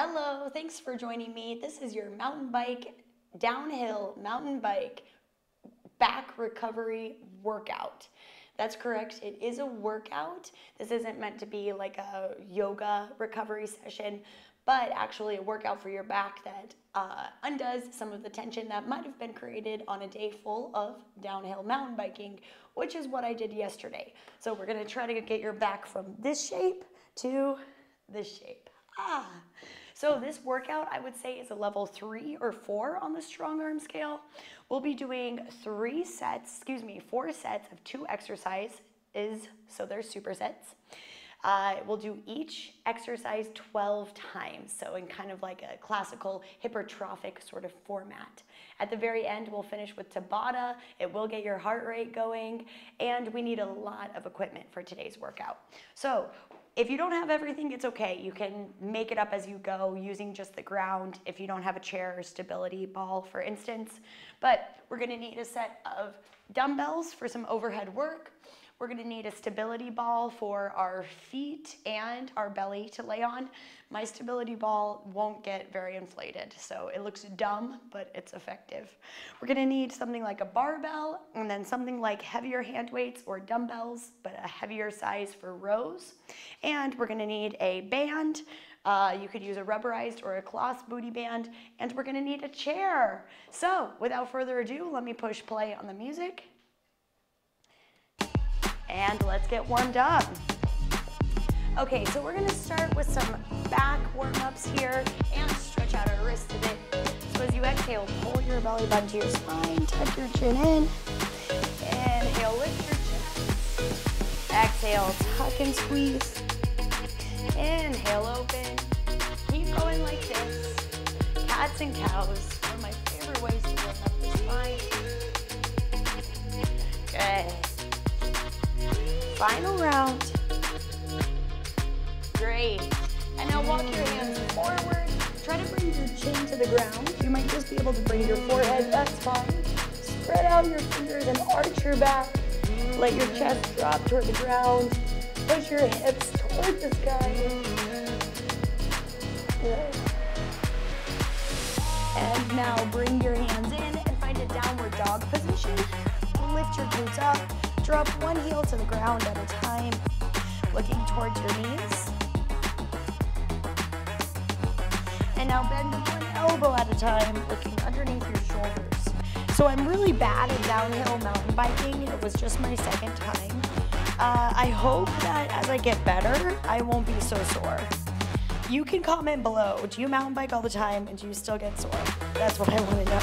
Hello, thanks for joining me. This is your mountain bike, downhill mountain bike back recovery workout. That's correct, it is a workout. This isn't meant to be like a yoga recovery session, but actually a workout for your back that uh, undoes some of the tension that might have been created on a day full of downhill mountain biking, which is what I did yesterday. So we're gonna try to get your back from this shape to this shape. Ah. So this workout, I would say, is a level three or four on the strong arm scale. We'll be doing three sets, excuse me, four sets of two exercises, is, so they're supersets. Uh, we'll do each exercise 12 times, so in kind of like a classical hypertrophic sort of format. At the very end, we'll finish with Tabata. It will get your heart rate going, and we need a lot of equipment for today's workout. So if you don't have everything, it's okay. You can make it up as you go using just the ground if you don't have a chair or stability ball, for instance. But we're gonna need a set of dumbbells for some overhead work. We're gonna need a stability ball for our feet and our belly to lay on. My stability ball won't get very inflated, so it looks dumb, but it's effective. We're gonna need something like a barbell and then something like heavier hand weights or dumbbells, but a heavier size for rows. And we're gonna need a band, uh, you could use a rubberized or a cloth booty band, and we're gonna need a chair. So without further ado, let me push play on the music and let's get warmed up. Okay, so we're gonna start with some back warm-ups here and stretch out our wrists a bit. So as you exhale, pull your belly button to your spine, tuck your chin in. Inhale, lift your chest. Exhale, tuck and squeeze. Inhale, open. Keep going like this. Cats and cows, one of my favorite ways to warm up the spine. Good. Final round. Great. And now walk your hands forward. Try to bring your chin to the ground. You might just be able to bring your forehead, that's fine. Spread out your fingers and arch your back. Let your chest drop toward the ground. Push your hips toward the sky. Good. And now bring your hands in and find a downward dog position. Lift your glutes up. Drop one heel to the ground at a time, looking towards your knees. And now bend one elbow at a time, looking underneath your shoulders. So I'm really bad at downhill mountain biking. It was just my second time. Uh, I hope that as I get better, I won't be so sore. You can comment below, do you mountain bike all the time and do you still get sore? That's what I want to know.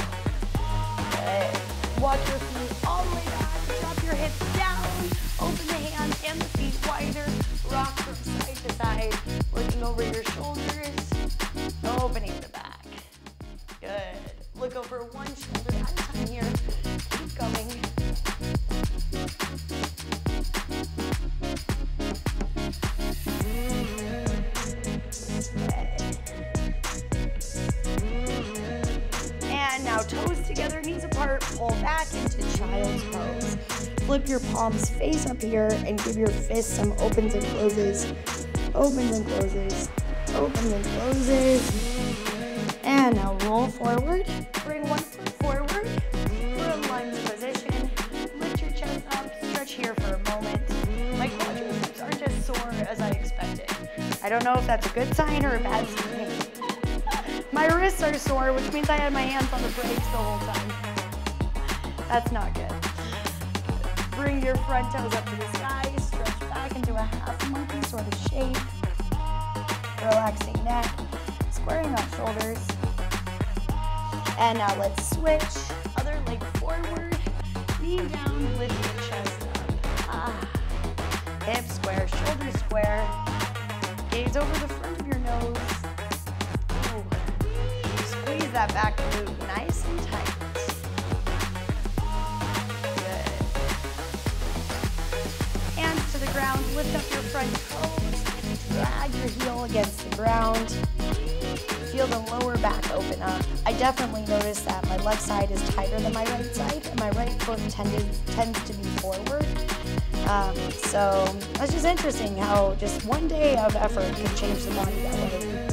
Okay. Your feet Open the hands and the feet wider. Rock from side to side. Looking over your shoulders. Opening the back. Good. Look over one shoulder your palms face up here and give your fists some opens and closes, opens and closes, opens and closes. And now roll forward. Bring one foot forward for a lunge position. Lift your chest up, stretch here for a moment. My quadriceps aren't as sore as I expected. I don't know if that's a good sign or a bad sign. My wrists are sore, which means I had my hands on the brakes the whole time. That's not good. Your front toes up to the sky, stretch back into a half monkey sort of shape. Relaxing neck, squaring up shoulders. And now let's switch. Other leg forward, knee down, lift your chest up. Ah. Hip square, shoulders square. Gaze over the front of your nose. Ooh. Squeeze that back glute nice and tight. The lower back open up. I definitely notice that my left side is tighter than my right side, and my right foot tended, tends to be forward. Um, so it's just interesting how just one day of effort can change the body that way.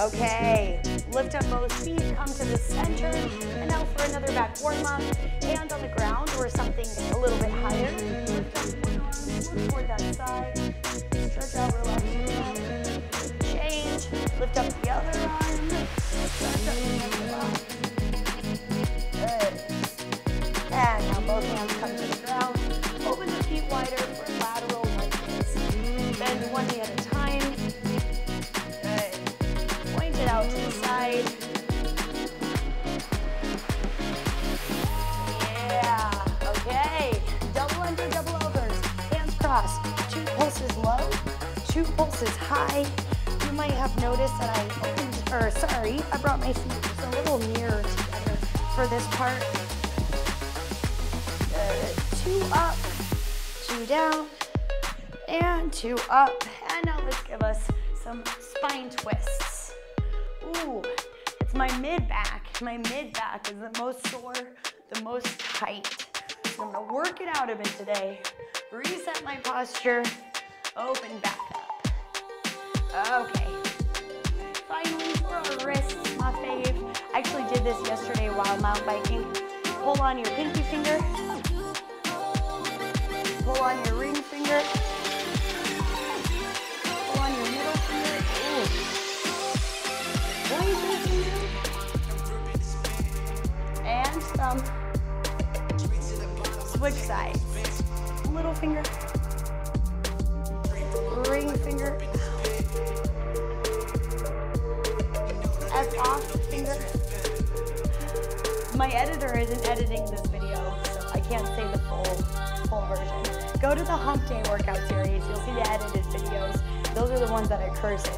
Okay, lift up both feet, come to the center, and now for another back warm up. Hands on the ground or something a little bit higher. Lift up one arm, look toward that side. Stretch out, relax. Change, lift up the other arm. Stretch out the other arm. Good. And now both hands come to the ground. Open the feet wider for lateral lunges. Bend one knee at a time. Good. Point it out to the side. Yeah. Okay. Double under. Hands crossed. Two pulses low, two pulses high. Might have noticed that I opened, or sorry, I brought my feet a little nearer together for this part. Good. Two up, two down, and two up. And now let's give us some spine twists. Ooh, it's my mid back. My mid back is the most sore, the most tight. So I'm gonna work it out a bit today. Reset my posture, open back up. Okay. Finally, for wrists, my fave. I actually did this yesterday while mountain biking. Pull on your pinky finger. Pull on your ring finger. Pull on your middle finger. Ooh. Finger. And thumb. Switch sides. Little finger. My editor isn't editing this video, so I can't say the full full version. Go to the hump day workout series. You'll see the edited videos. Those are the ones that I curse in.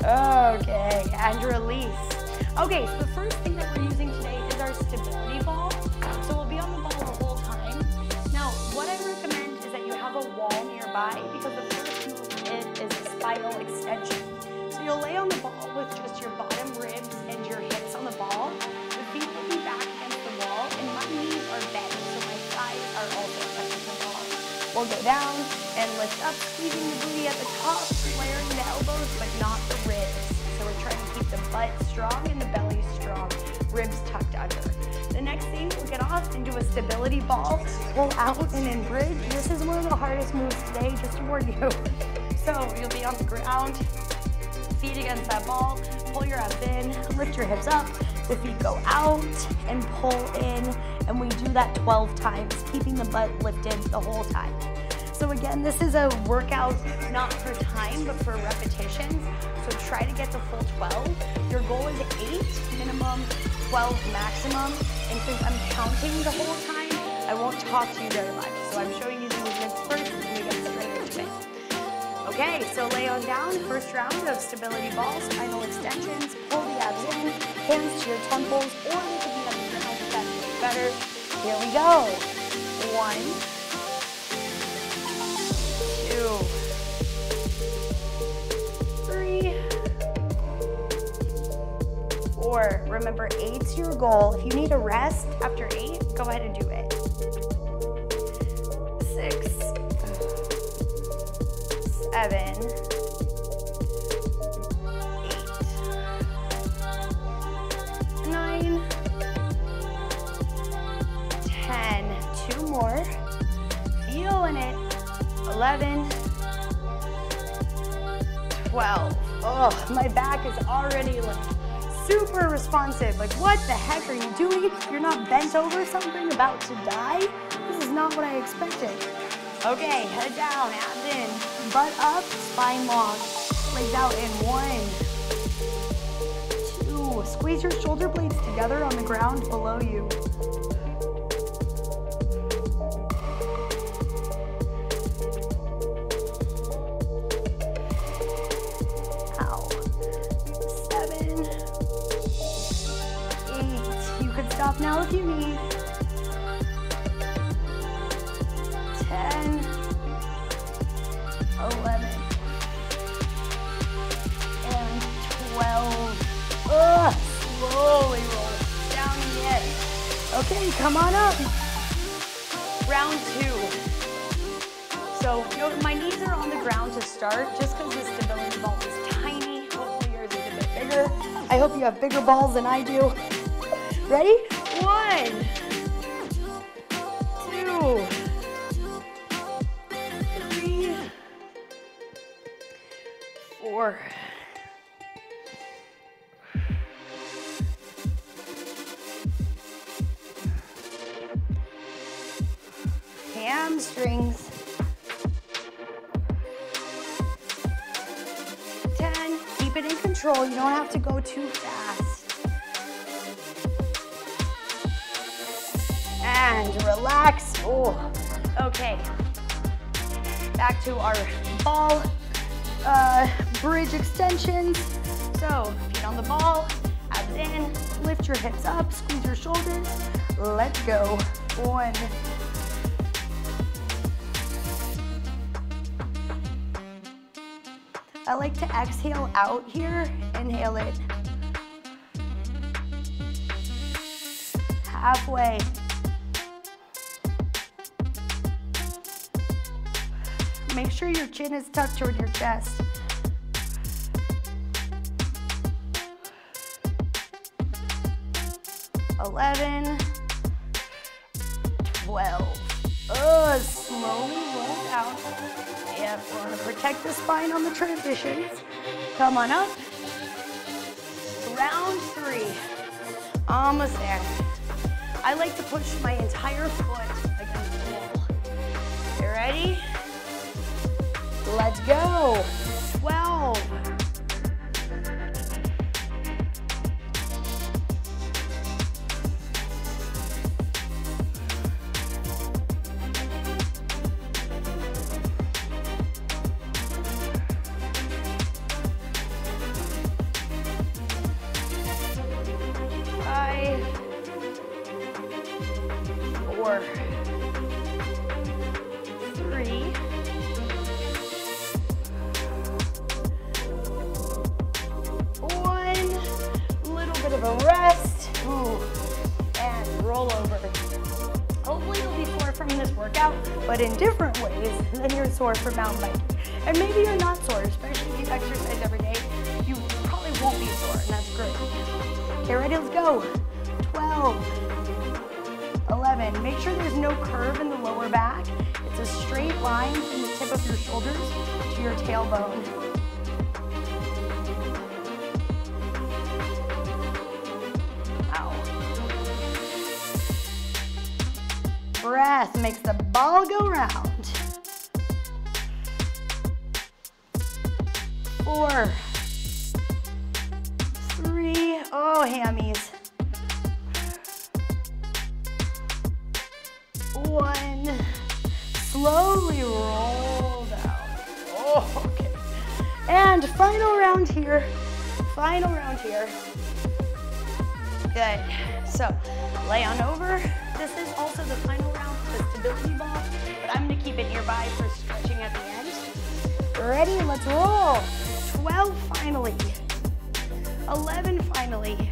Yeah. Okay, and release. Okay, so the first thing that we're using today is our stability ball. So we'll be on the ball the whole time. Now, what I recommend is that you have a wall nearby because the first movement is a spinal extension. So you'll lay on the ball with just your bottom We'll go down and lift up, squeezing the booty at the top, flaring the elbows, but not the ribs. So we're trying to keep the butt strong and the belly strong, ribs tucked under. The next thing, we'll get off and do a stability ball, pull out and then bridge. This is one of the hardest moves today, just to warn you. So you'll be on the ground, feet against that ball, pull your abs in, lift your hips up, the feet go out and pull in, and we do that 12 times, keeping the butt lifted the whole time. So again, this is a workout not for time, but for repetitions. So try to get the full 12. Your goal is eight minimum, 12 maximum. And since I'm counting the whole time, I won't talk to you very much. So I'm showing you the movements first and we get straight into it. Okay, so lay on down, first round of stability balls, spinal extensions, pull the abs in, hands to your temples, or they could be on the ground if that better. Here we go. One, four. Remember, eight's your goal. If you need a rest after eight, go ahead and do it. Six, seven, eight, nine, ten. Two more. Feeling it. 11, 12. Oh, my back is already like super responsive. Like, what the heck are you doing? You're not bent over something about to die? This is not what I expected. Okay, head down, abs in, butt up, spine long, legs out in one, two. Squeeze your shoulder blades together on the ground below you. Now you need. Ten, eleven, and twelve. Ugh, slowly roll down yet. Okay, come on up. Round two. So note my knees are on the ground to start just because the stability ball is tiny. Hopefully yours is a bit bigger. I hope you have bigger balls than I do. Ready? Hamstrings. 10. Keep it in control. You don't have to go too fast. And relax. Oh, okay. Back to our ball uh, bridge extensions. So, feet on the ball, abs in, lift your hips up, squeeze your shoulders. Let's go. One, I like to exhale out here, inhale in. Halfway. Make sure your chin is tucked toward your chest. Eleven, twelve. Oh, slowly roll down. Yep, we want to protect the spine on the transitions. Come on up. Round three. Almost there. I like to push my entire foot against the wall. You ready? Let's go. 12. Four, three, oh, hammies. One, slowly roll down. Oh, okay. And final round here, final round here. Good, so lay on over. This is also the final round for the stability ball, but I'm gonna keep it nearby for stretching at the end. Ready, let's roll. 12 finally. 11 finally.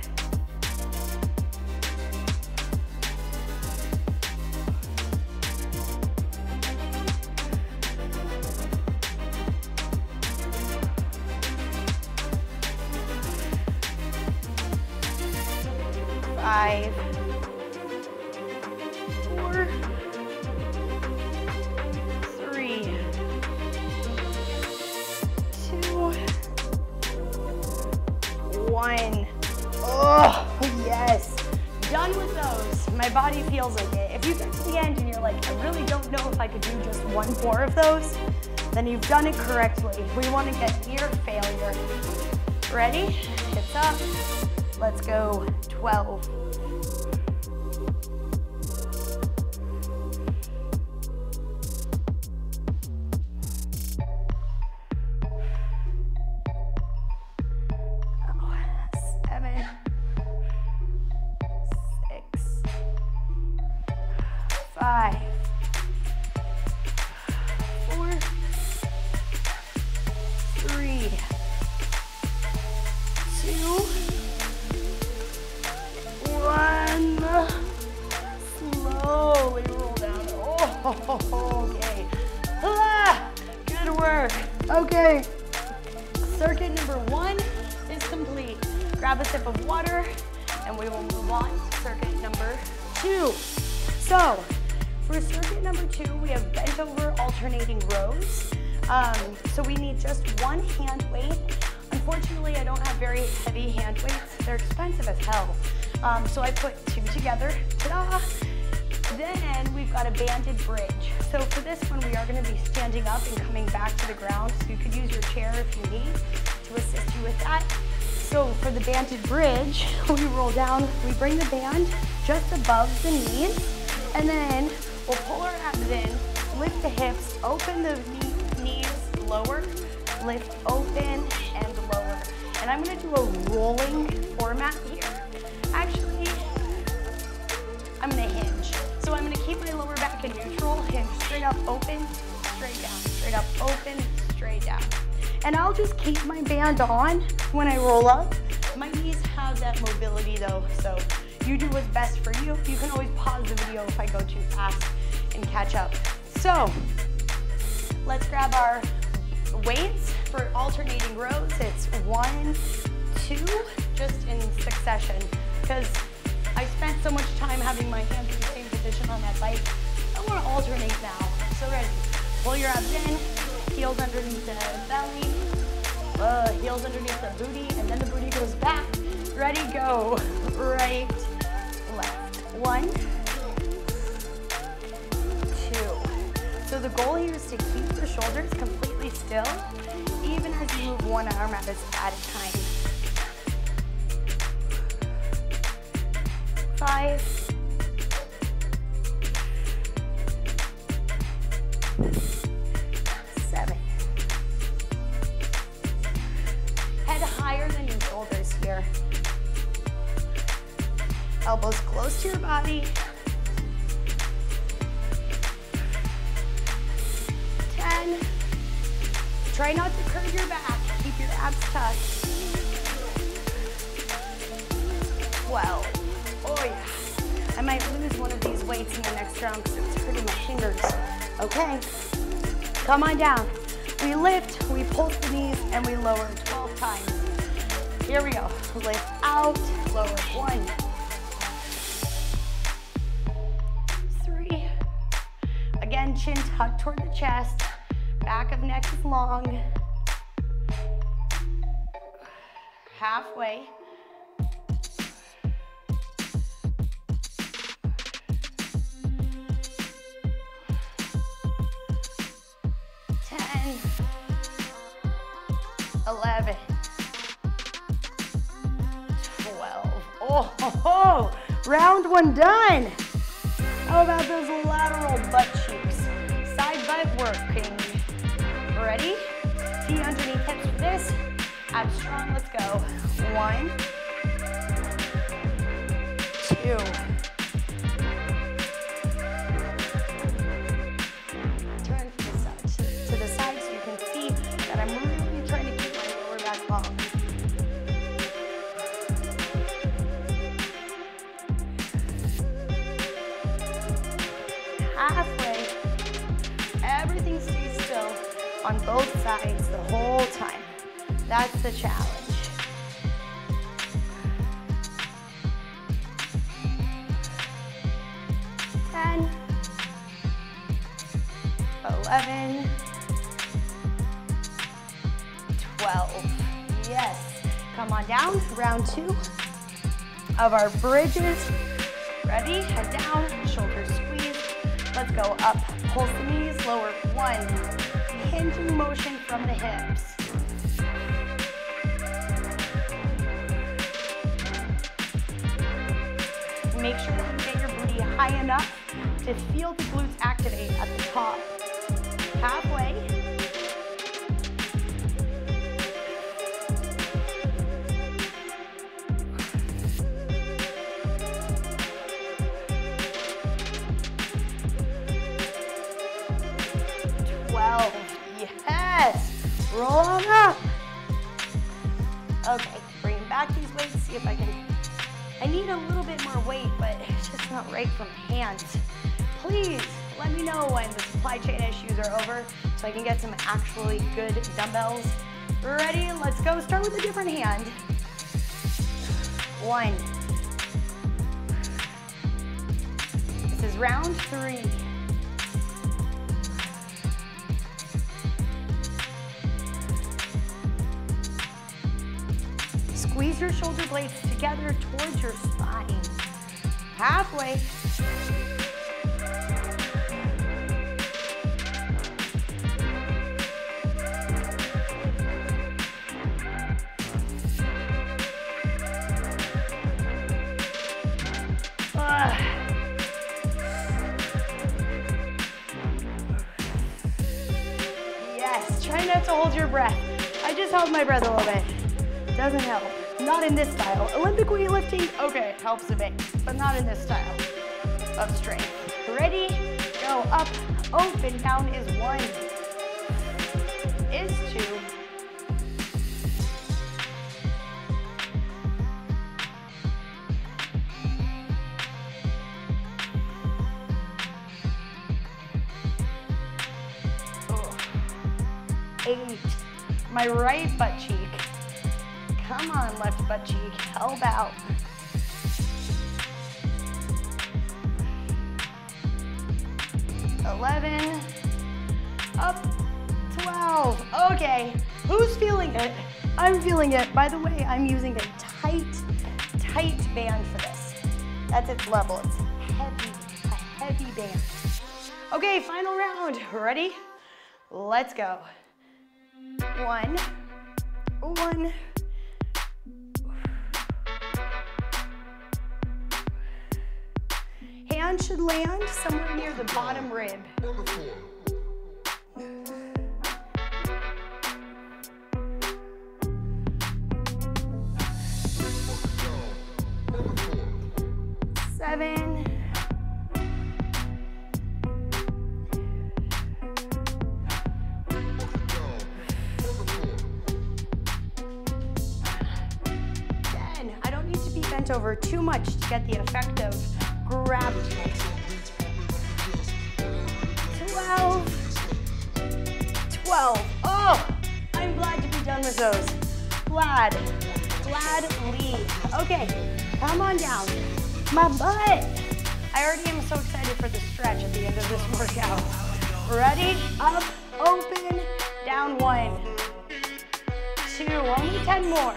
Bridge, we roll down, we bring the band just above the knees, and then we'll pull our abs in, lift the hips, open the knees, lower, lift open and lower. And I'm gonna do a rolling format here. Actually, I'm gonna hinge. So I'm gonna keep my lower back in neutral, hinge straight up, open, straight down, straight up, open, straight down. And I'll just keep my band on when I roll up. Have that mobility though, so you do what's best for you. You can always pause the video if I go too fast and catch up. So, let's grab our weights for alternating rows. It's one, two, just in succession. Because I spent so much time having my hands in the same position on that bike. I want to alternate now. So ready. Pull your abs in, heels underneath the belly, uh, heels underneath the booty, and then the booty goes back. Ready, go. Right, left. One, two. So the goal here is to keep the shoulders completely still, even as you move one arm at a, at a time. Five, seven. Close to your body. Ten. Try not to curve your back. Keep your abs tucked. Twelve. Oh yeah. I might lose one of these weights in the next round because it's hurting my fingers. Okay. Come on down. We lift, we pulse the knees, and we lower 12 times. Here we go. Lift out, lower. One, chin tucked toward the chest. Back of neck is long. Halfway. Ten. Eleven. Twelve. Oh, round one done. How about those lateral butt cheeks? Working. Ready? Feet underneath hips for this. Abs strong, let's go. One, two. Sides the whole time. That's the challenge. Ten, eleven, twelve. Yes. Come on down. Round two of our bridges. Ready? Head down, shoulders squeeze. Let's go up. Pulse the knees, lower. One. Hinging motion from the hips. Make sure that you get your booty high enough to feel the glutes activate at the top. Halfway. Roll on up. Okay, bring back these weights. To see if I can. I need a little bit more weight, but it's just not right from hands. Please let me know when the supply chain issues are over so I can get some actually good dumbbells. Ready? Let's go. Start with a different hand. one. This is round three. Squeeze your shoulder blades together towards your spine. Halfway. Yes, try not to hold your breath. I just held my breath a little bit. Doesn't help. Not in this style. Olympic weightlifting, okay, helps a bit, but not in this style of strength. Ready? Go up, open, down is one. Is two. Oh. Eight. My right butt cheek. Come on, left butt cheek. Help out. Eleven. Up. Twelve. Okay. Who's feeling it? I'm feeling it. By the way, I'm using a tight, tight band for this. That's its level. It's heavy, a heavy band. Okay, final round. Ready? Let's go. One, one. Land somewhere near the bottom rib. Excited for the stretch at the end of this workout. Ready? Up, open, down one, two, only 10 more.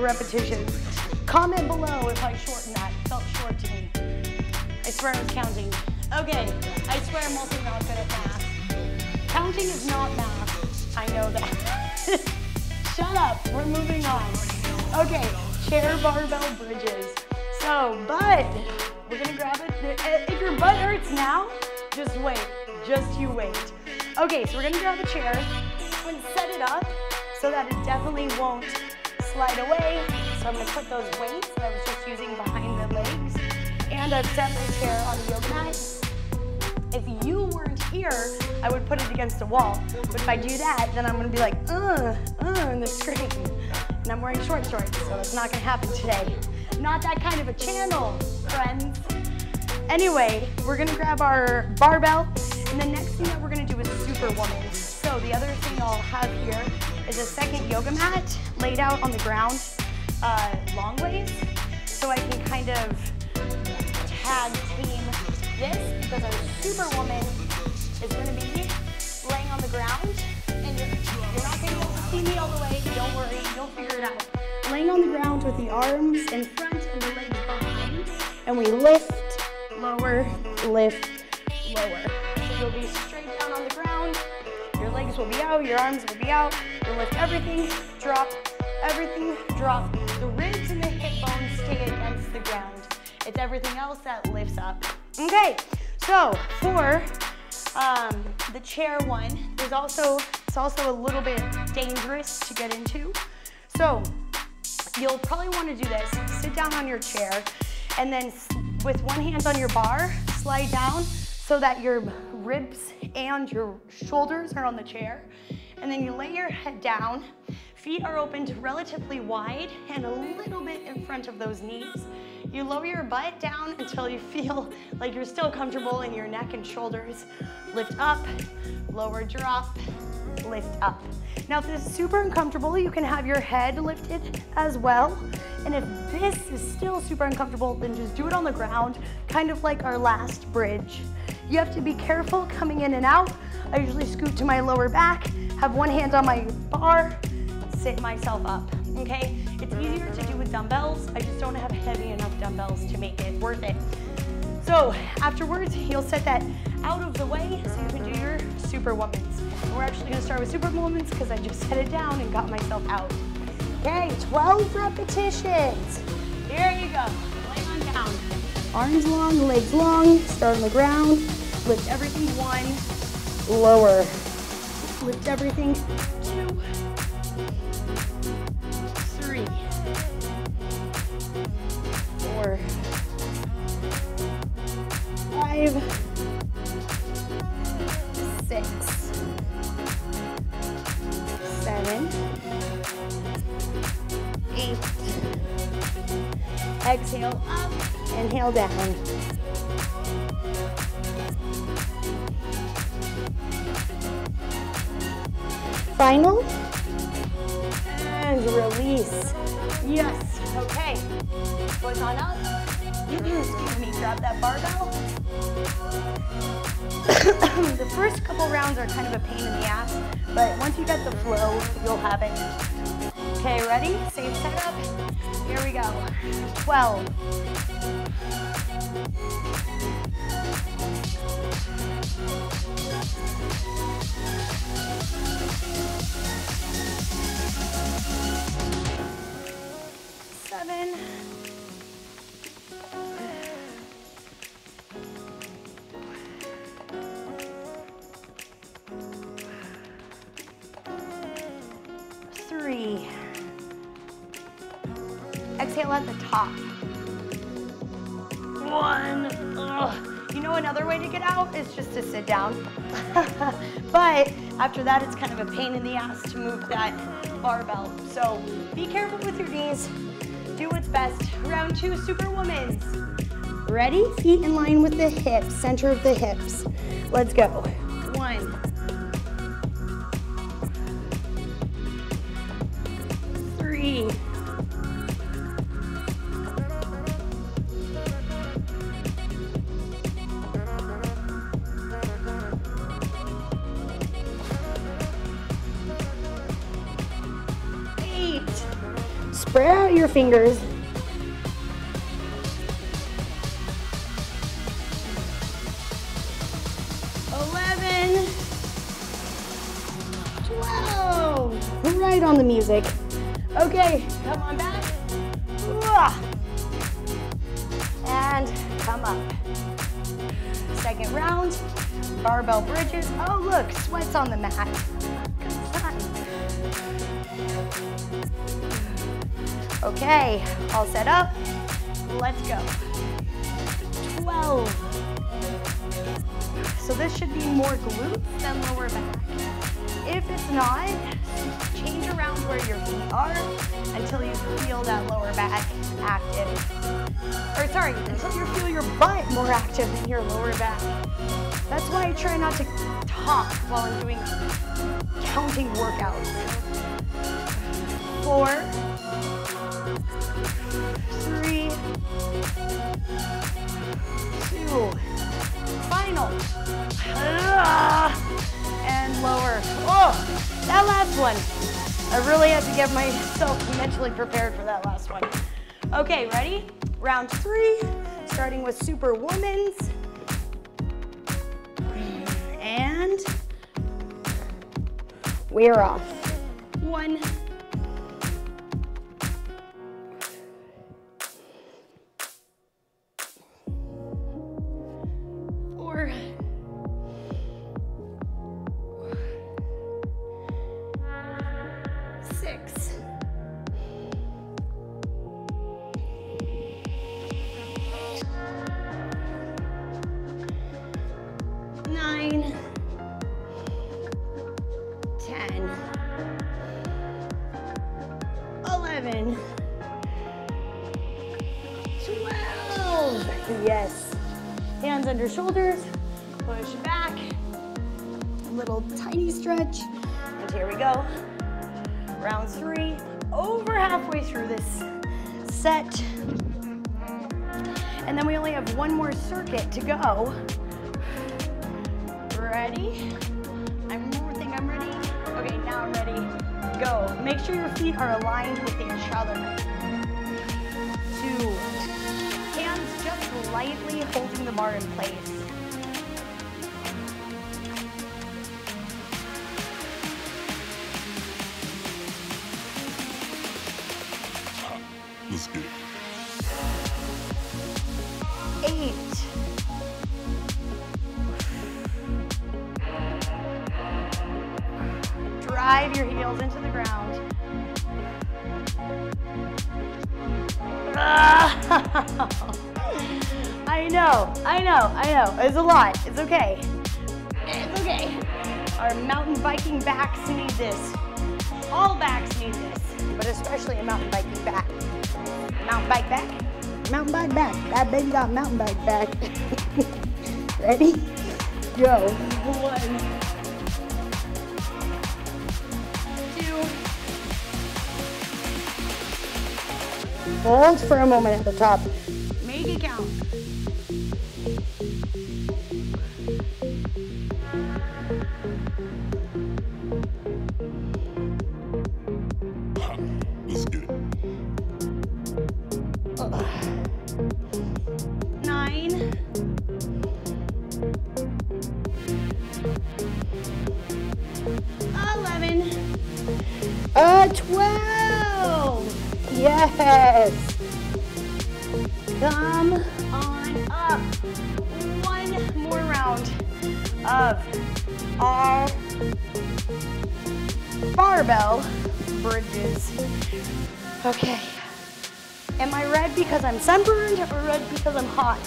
Repetitions. Comment below if I shortened that. Felt short to me. I swear I was counting. Okay, I swear I'm also not good at math. Counting is not math. I know that. Shut up, we're moving on. Okay, chair barbell bridges. So, butt, we're gonna grab it. Uh, If your butt hurts now, just wait, just you wait. Okay, so we're gonna grab a chair and set it up so that it definitely won't slide away. So I'm gonna put those weights that I was just using behind the legs and I've set my chair on the yoga mat. If you weren't here, I would put it against the wall. But if I do that, then I'm gonna be like, uh, uh, in the screen. And I'm wearing short shorts, so it's not gonna happen today. Not that kind of a channel, friends. Anyway, we're gonna grab our barbell, and the next thing that we're gonna do is Superwoman. So the other thing I'll have here is a second yoga mat laid out on the ground, uh, long ways, so I can kind of tag team this because our Superwoman is gonna be laying on the ground, and you're, you're not gonna be able to see me all the way. Don't worry, you'll figure it out. Laying on the ground with the arms in front and the legs behind, and we lift, lower, lift, lower. So you'll be straight down on the ground. Your legs will be out, your arms will be out. Lift everything, drop, everything, drop. The ribs and the hip bones stay against the ground. It's everything else that lifts up. Okay, so for Um, the chair one is also, it's also a little bit dangerous to get into. So you'll probably wanna do this. Sit down on your chair and then with one hand on your bar, slide down so that your ribs and your shoulders are on the chair. And then you lay your head down. Feet are opened relatively wide and a little bit in front of those knees. You lower your butt down until you feel like you're still comfortable in your neck and shoulders. Lift up, lower drop, lift up. Now if this is super uncomfortable, you can have your head lifted as well. And if this is still super uncomfortable, then just do it on the ground, kind of like our last bridge. You have to be careful coming in and out. I usually scoot to my lower back, have one hand on my bar, sit myself up, okay? It's easier to do with dumbbells. I just don't have heavy enough dumbbells to make it worth it. So afterwards, you'll set that out of the way so you can do your Superwomans. We're actually gonna start with Superwomans because I just set it down and got myself out. Okay, 12 repetitions. Here you go, lay on down. Arms long, legs long, start on the ground. Lift everything one, lower. Lift everything two, three, four, five, six, seven, eight. Exhale up, inhale down. Final. And release. Yes. Okay. Foot on up. Excuse me. Grab that barbell. the first couple rounds are kind of a pain in the ass, but once you get the flow, you'll have it. Okay, ready? Same setup. Here we go. 12. Seven. Three. Exhale at the top. Know another way to get out is just to sit down. but after that, it's kind of a pain in the ass to move that barbell. So be careful with your knees. Do what's best. Round two, Superwomans. Ready? Feet in line with the hips, center of the hips. Let's go. Fingers. Are until you feel that lower back active. Or sorry, until you feel your butt more active than your lower back. That's why I try not to talk while I'm doing counting workouts. Four, three, two, final. And lower. Oh, that last one. I really had to get myself mentally prepared for that last one. Okay, ready? Round three, starting with Superwomans. And we're off. One, Ready? I think I'm ready. Okay, now I'm ready. Go. Make sure your feet are aligned with each other. Two. Hands just lightly holding the bar in place. Know, It's a lot. It's okay. It's okay. Our mountain biking backs need this. All backs need this, but especially a mountain biking back. Mountain bike back. Mountain bike back. That baby got mountain bike back. Ready? Go. One. Two. Hold for a moment at the top. Uh, twelve. Yes. Come on up. One more round of our barbell bridges. Okay. Am I red because I'm sunburned or red because I'm hot?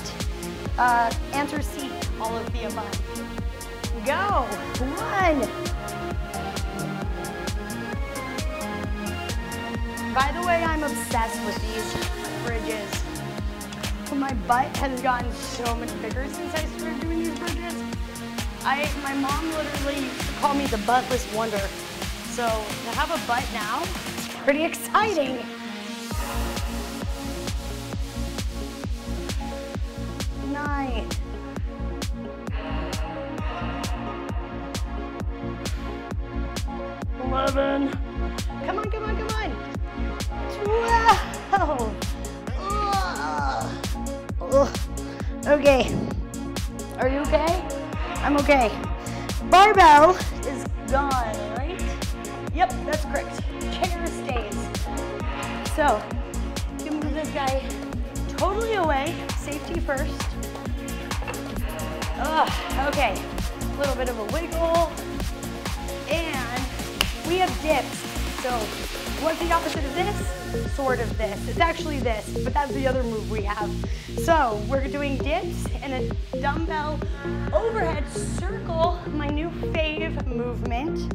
Uh, answer C, all of the above. Go. One. By the way, I'm obsessed with these bridges. My butt has gotten so much bigger since I started doing these bridges. I, my mom literally used to call me the buttless wonder. So to have a butt now, it's pretty exciting. Nine. Eleven. Okay. Are you okay? I'm okay. Barbell is gone, right? Yep, that's correct. Chair stays. So, you can move this guy totally away. Safety first. Ugh, okay. A little bit of a wiggle. And we have dips. So, what's the opposite of this? Sort of this. It's actually this, but that's the other move we have. So, we're doing dips and a dumbbell overhead circle, my new fave movement.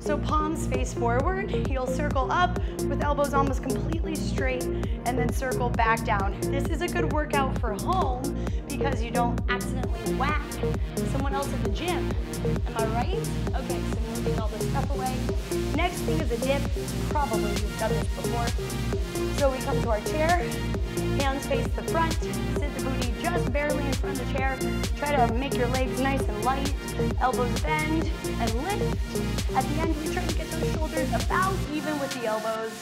So palms face forward, you'll circle up with elbows almost completely straight and then circle back down. This is a good workout for home because you don't accidentally whack someone else at the gym. Am I right? Okay, so moving all this stuff away. Next thing is a dip. Probably you've done this before. So we come to our chair, hands face the front, sit the booty just barely in front of the chair. Try to make your legs nice and light, elbows bend and lift. At the end, we try to get those shoulders about even with the elbows.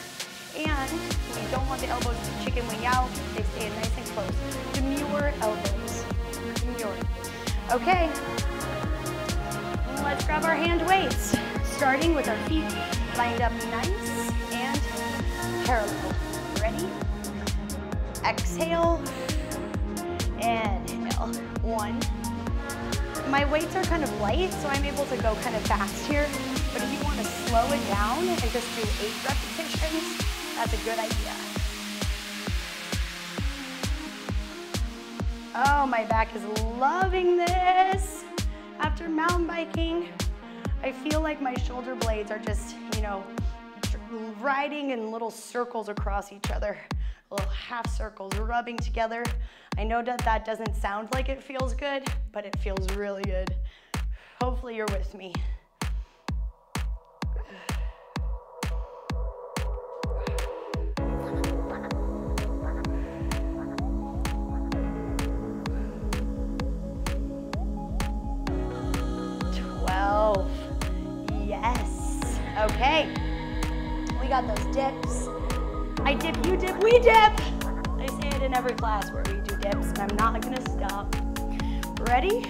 And we don't want the elbows to chicken wing out. They stay nice and close. Demure elbows. Demure. Okay. Let's grab our hand weights. Starting with our feet lined up nice parallel. Ready? Exhale and inhale. One. My weights are kind of light, so I'm able to go kind of fast here. But if you want to slow it down and just do eight repetitions, that's a good idea. Oh, my back is loving this. After mountain biking, I feel like my shoulder blades are just, you know, riding in little circles across each other, little half circles rubbing together. I know that that doesn't sound like it feels good, but it feels really good. Hopefully you're with me. We dip. I say it in every class where we do dips, and I'm not gonna stop. Ready?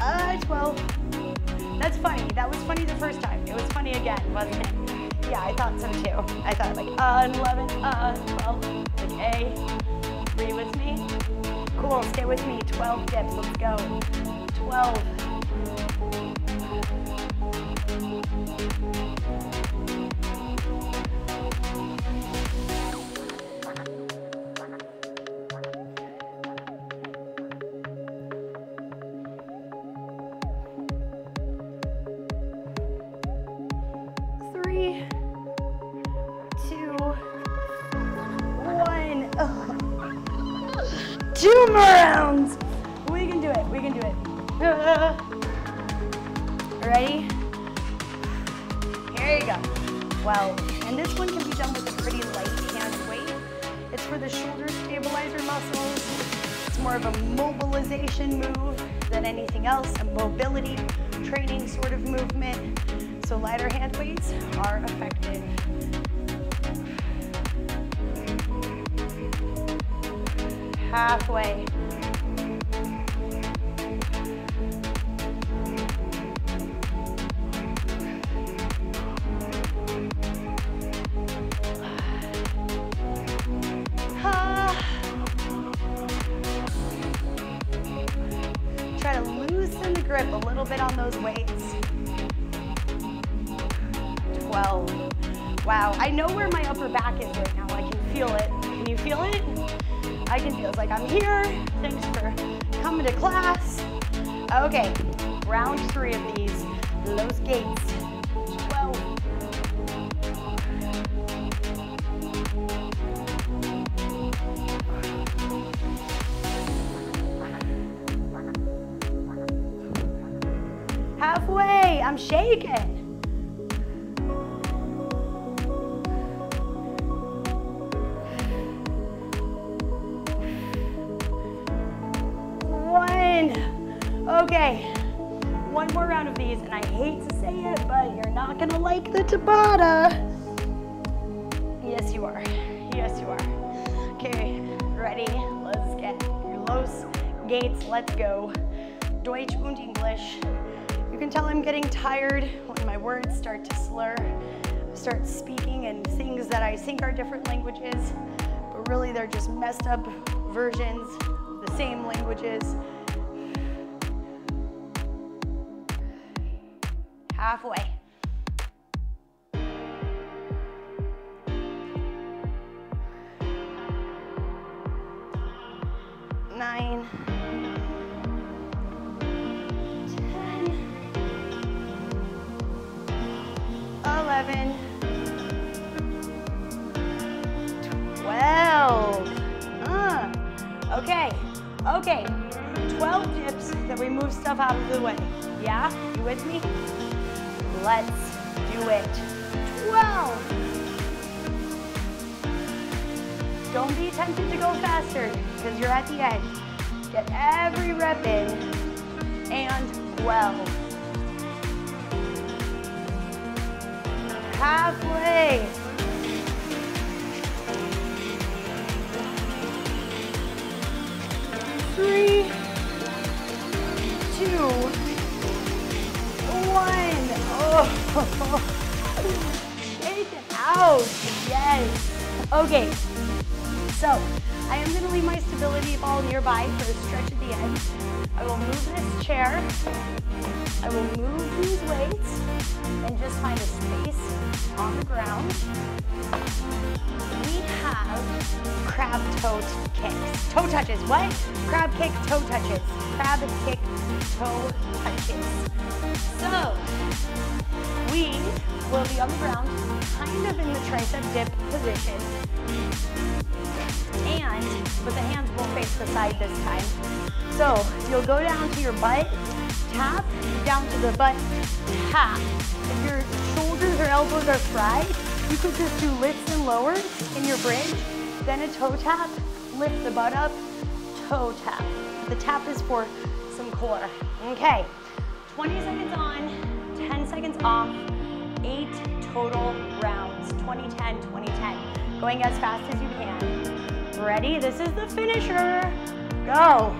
Uh, twelve. That's funny. That was funny the first time. It was funny again, wasn't it? Yeah, I thought so too. I thought like, uh, 11, uh, 12, like A. Breathe with me. Cool, stay with me. 12 dips, let's go. 12. Grip a little bit on those weights. 12. Wow, I know where my upper back is right now. I can feel it. Can you feel it? I can feel it's like I'm here. Thanks for coming to class. Okay, round three of these. Los gates. Halfway, I'm are different languages, but really they're just messed up versions of the same languages. Halfway. Okay. 12 dips that we move stuff out of the way. Yeah? You with me? Let's do it. 12. Don't be tempted to go faster because you're at the end. Get every rep in. And 12. Halfway. Three, two, one. Oh, get out. Yes. Okay. So I am going to leave my stability ball nearby for a stretch at the end. I will move this chair. I will move these weights and just find a space on the ground. We have crab toe kicks. Toe touches. What? Crab kick, toe touches. Crab kick, toe touches. So we will be on the ground, kind of in the tricep dip position. And, but the hands will face the side this time. So you'll go down to your butt, tap, down to the butt, tap. If your shoulders or elbows are fried, you could just do lifts and lowers in your bridge, then a toe tap, lift the butt up, toe tap. The tap is for some core. Okay, 20 seconds on, 10 seconds off, eight total rounds, 20-10, 20-10. Going as fast as you can. Ready? This is the finisher. Go.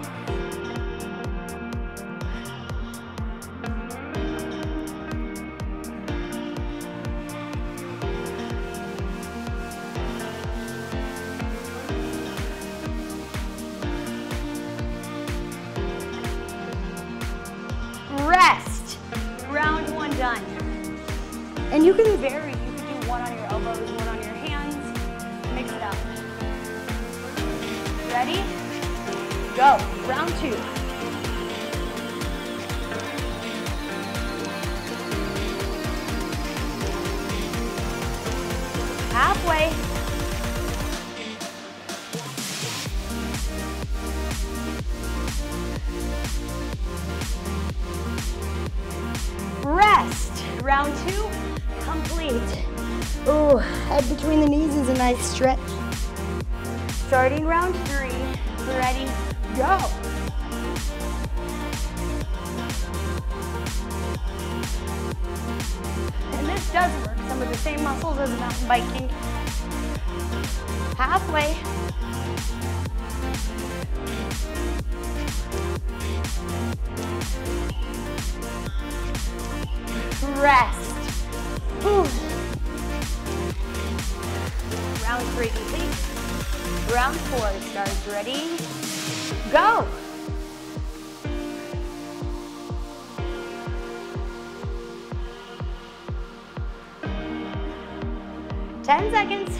Round three. Round four starts. Ready? Go. Ten seconds.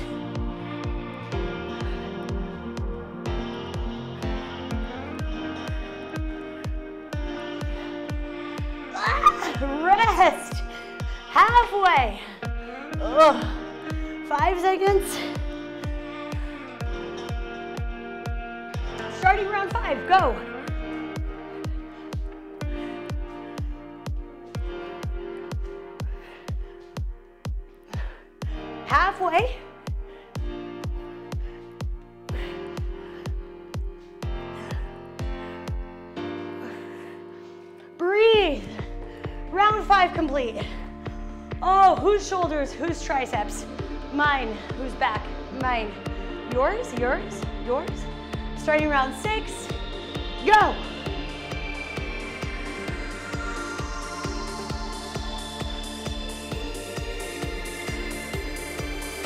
Rest. Halfway. Ugh. Five seconds. Starting round five, go. Halfway. Breathe. Round five complete. Oh, whose shoulders, whose triceps? Mine. Whose back? Mine. Yours, yours, yours. Starting round six. Go.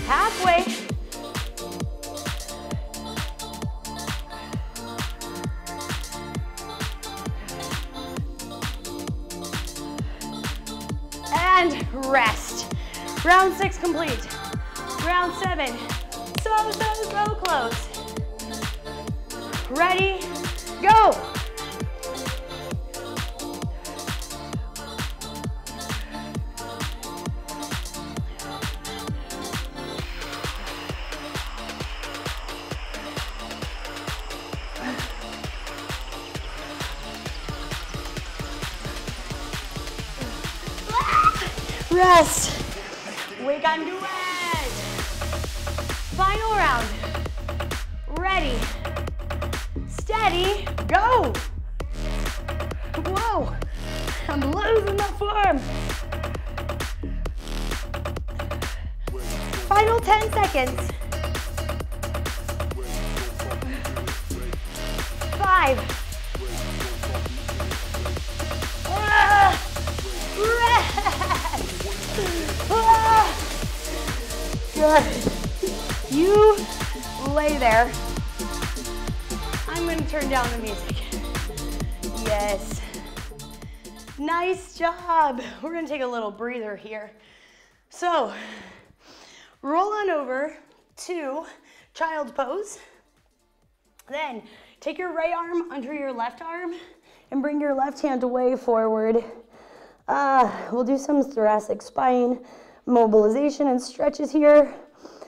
Halfway. and rest. Round six complete. Round seven, so, so, so close. Rest. We can do it. Final round. Ready. Steady. Go. Whoa. I'm losing my form. Final 10 seconds. We're gonna take a little breather here. So, roll on over to child pose. Then take your right arm under your left arm and bring your left hand away forward. Uh, we'll do some thoracic spine mobilization and stretches here.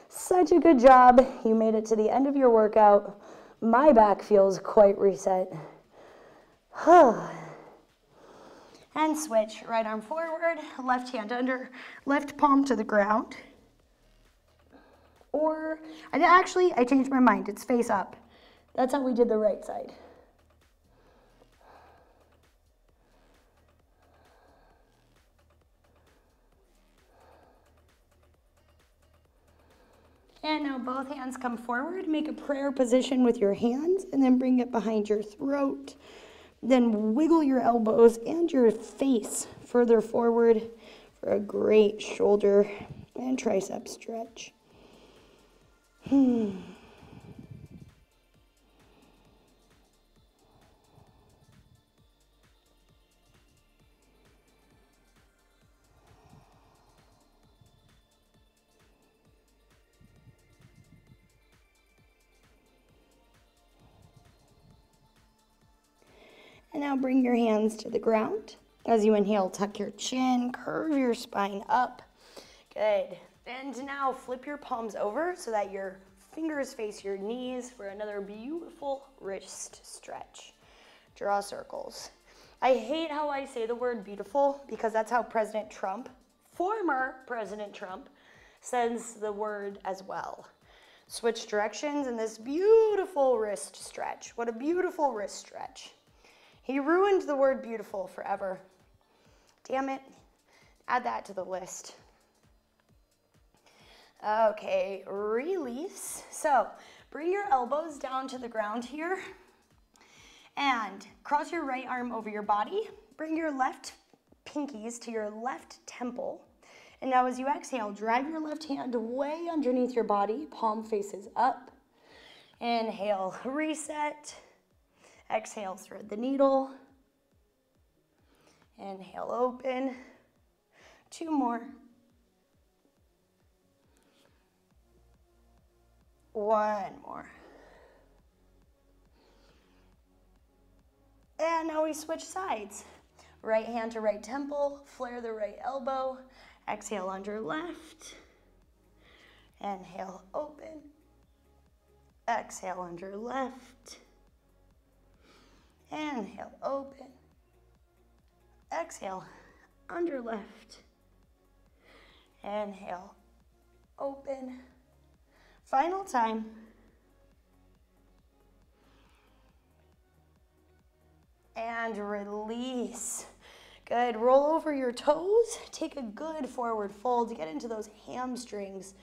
Such a good job. You made it to the end of your workout. My back feels quite reset. and switch. Right arm forward, left hand under, left palm to the ground. Or, I actually, I changed my mind. It's face up. That's how we did the right side. And now both hands come forward. Make a prayer position with your hands and then bring it behind your throat. Then wiggle your elbows and your face further forward for a great shoulder and tricep stretch. Hmm. And now bring your hands to the ground. As you inhale, tuck your chin, curve your spine up. Good. And now flip your palms over so that your fingers face your knees for another beautiful wrist stretch. Draw circles. I hate how I say the word beautiful because that's how President Trump, former President Trump, says the word as well. Switch directions in this beautiful wrist stretch. What a beautiful wrist stretch. He ruined the word beautiful forever. Damn it. Add that to the list. Okay, release. So bring your elbows down to the ground here and cross your right arm over your body. Bring your left pinkies to your left temple. And now as you exhale, drag your left hand way underneath your body, palm faces up. Inhale, reset. Exhale, thread the needle. Inhale, open. Two more. One more. And now we switch sides. Right hand to right temple, flare the right elbow. Exhale under left. Inhale, open. Exhale under left. Inhale, open. Exhale, under left. Inhale, open. Final time. And release. Good. Roll over your toes. Take a good forward fold. To get into those hamstrings.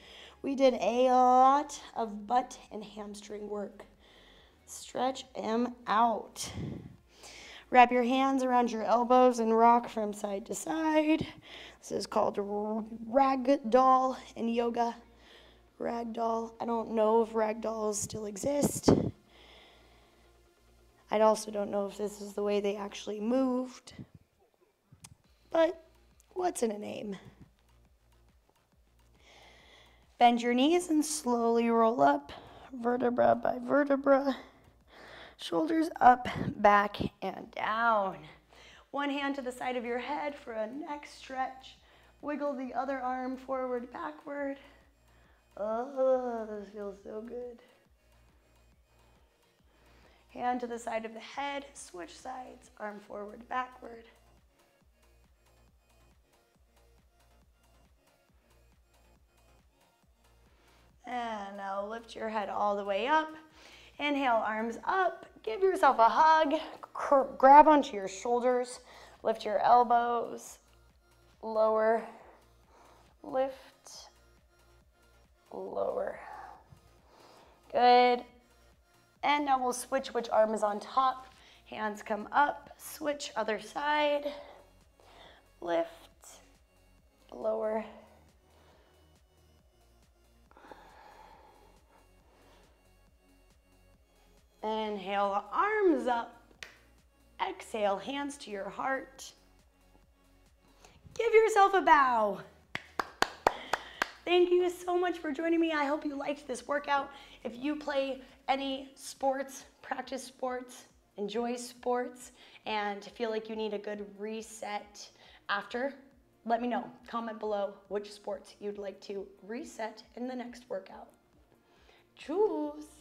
We did a lot of butt and hamstring work. Stretch them out. Wrap your hands around your elbows and rock from side to side. This is called ragdoll in yoga. Ragdoll. I don't know if ragdolls still exist. I also don't know if this is the way they actually moved. But What's in a name? Bend your knees and slowly roll up, vertebra by vertebra. Shoulders up, back, and down. One hand to the side of your head for a neck stretch. Wiggle the other arm forward, backward. Oh, this feels so good. Hand to the side of the head, switch sides, arm forward, backward. And now lift your head all the way up. Inhale, arms up. Give yourself a hug. grab onto your shoulders. Lift your elbows. Lower. Lift. Lower. Good. And now we'll switch which arm is on top. Hands come up. Switch other side. Lift. Lower. Inhale, arms up. Exhale, hands to your heart. Give yourself a bow. Thank you so much for joining me. I hope you liked this workout. If you play any sports, practice sports, enjoy sports, and feel like you need a good reset after, let me know. Comment below which sports you'd like to reset in the next workout. Choose.